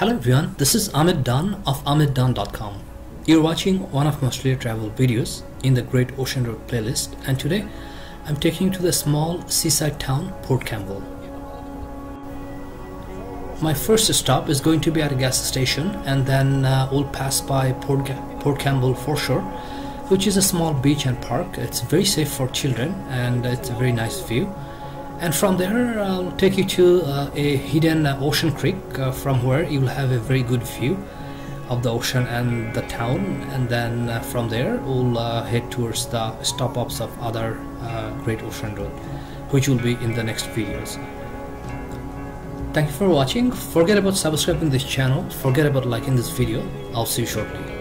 Hello everyone, this is Ahmed Dan of AhmedDan.com. You're watching one of my Australia travel videos in the Great Ocean Road playlist and today I'm taking you to the small seaside town Port Campbell. My first stop is going to be at a gas station and then uh, we'll pass by Port, Port Campbell foreshore which is a small beach and park. It's very safe for children and it's a very nice view and from there I'll take you to uh, a hidden uh, ocean creek. Uh, from where you will have a very good view of the ocean and the town. And then uh, from there we'll uh, head towards the stop-ups of other uh, Great Ocean Road which will be in the next videos. Thank you for watching. Forget about subscribing this channel. Forget about liking this video. I'll see you shortly